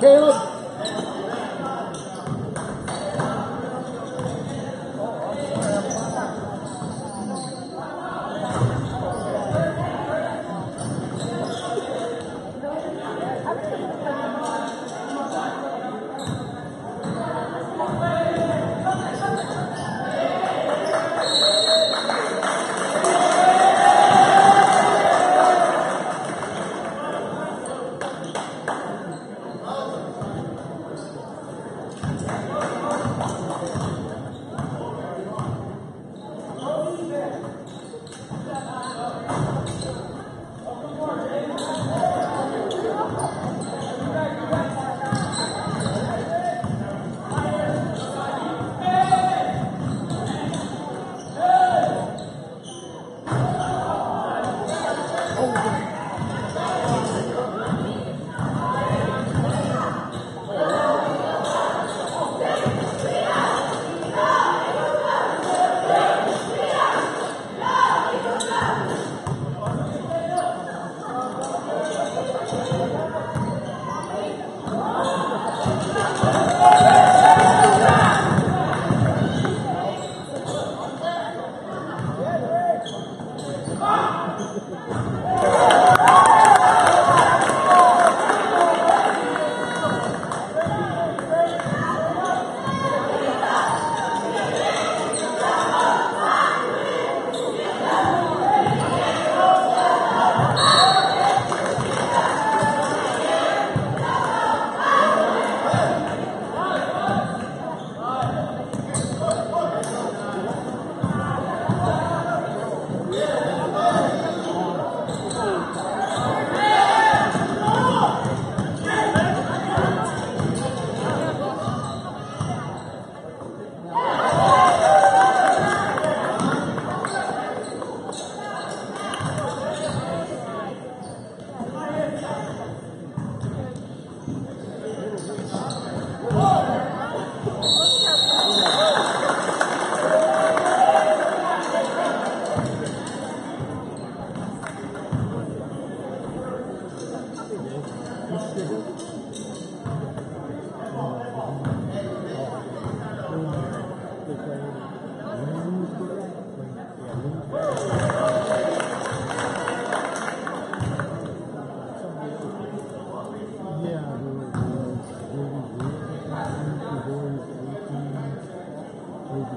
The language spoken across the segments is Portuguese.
Taylor.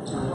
time.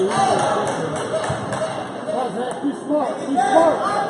Be smart, be smart.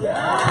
Yeah,